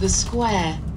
The square.